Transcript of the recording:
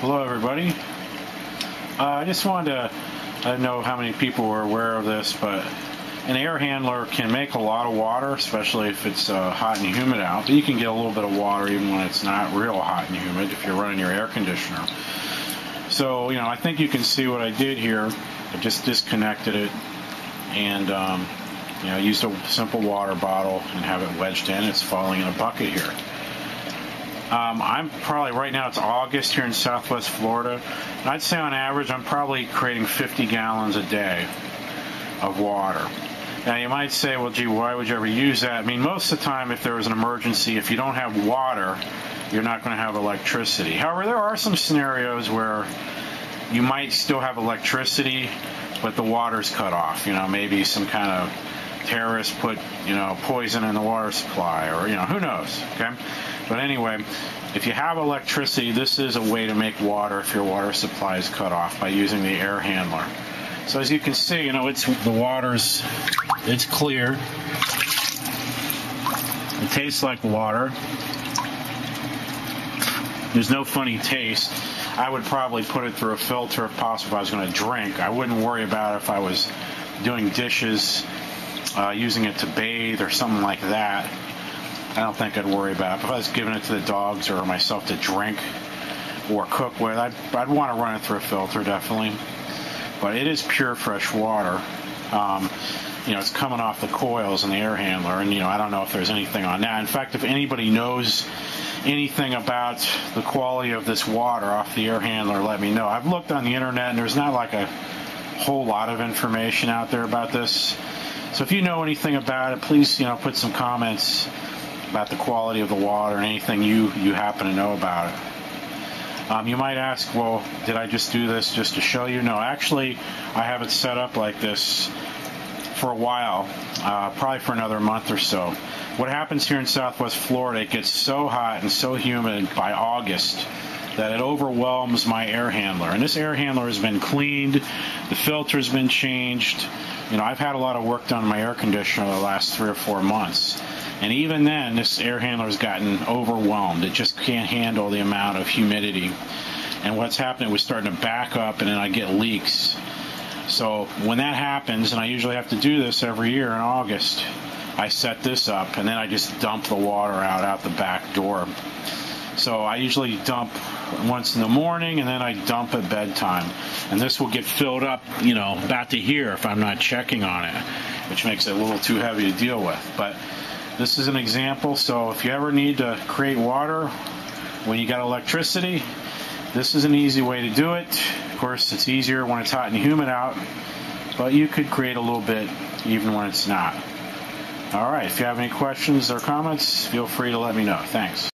Hello, everybody. Uh, I just wanted to, I don't know how many people were aware of this, but an air handler can make a lot of water, especially if it's uh, hot and humid out. But you can get a little bit of water even when it's not real hot and humid if you're running your air conditioner. So, you know, I think you can see what I did here. I just disconnected it and, um, you know, used a simple water bottle and have it wedged in. It's falling in a bucket here. Um, I'm probably right now it's August here in Southwest Florida. And I'd say on average I'm probably creating 50 gallons a day of water. Now you might say, well, gee, why would you ever use that? I mean, most of the time, if there was an emergency, if you don't have water, you're not going to have electricity. However, there are some scenarios where you might still have electricity, but the water's cut off. You know, maybe some kind of terrorist put, you know, poison in the water supply, or you know, who knows? Okay. But anyway, if you have electricity, this is a way to make water if your water supply is cut off by using the air handler. So as you can see, you know, it's the water's it's clear. It tastes like water. There's no funny taste. I would probably put it through a filter if possible if I was going to drink. I wouldn't worry about it if I was doing dishes, uh, using it to bathe or something like that. I don't think I'd worry about it. If I was giving it to the dogs or myself to drink or cook with, I'd, I'd want to run it through a filter, definitely. But it is pure fresh water. Um, you know, it's coming off the coils in the air handler, and you know, I don't know if there's anything on that. In fact, if anybody knows anything about the quality of this water off the air handler, let me know. I've looked on the internet, and there's not like a whole lot of information out there about this. So if you know anything about it, please, you know, put some comments about the quality of the water and anything you, you happen to know about it. Um, you might ask, well, did I just do this just to show you? No, actually, I have it set up like this for a while, uh, probably for another month or so. What happens here in Southwest Florida, it gets so hot and so humid by August that it overwhelms my air handler. And this air handler has been cleaned, the filter's been changed. You know, I've had a lot of work done on my air conditioner the last three or four months. And even then, this air handler has gotten overwhelmed. It just can't handle the amount of humidity. And what's happening was starting to back up, and then I get leaks. So when that happens, and I usually have to do this every year in August, I set this up, and then I just dump the water out out the back door. So I usually dump once in the morning and then I dump at bedtime. And this will get filled up, you know, about to here if I'm not checking on it, which makes it a little too heavy to deal with. But this is an example. So if you ever need to create water when you got electricity, this is an easy way to do it. Of course, it's easier when it's hot and humid out, but you could create a little bit even when it's not. All right, if you have any questions or comments, feel free to let me know. Thanks.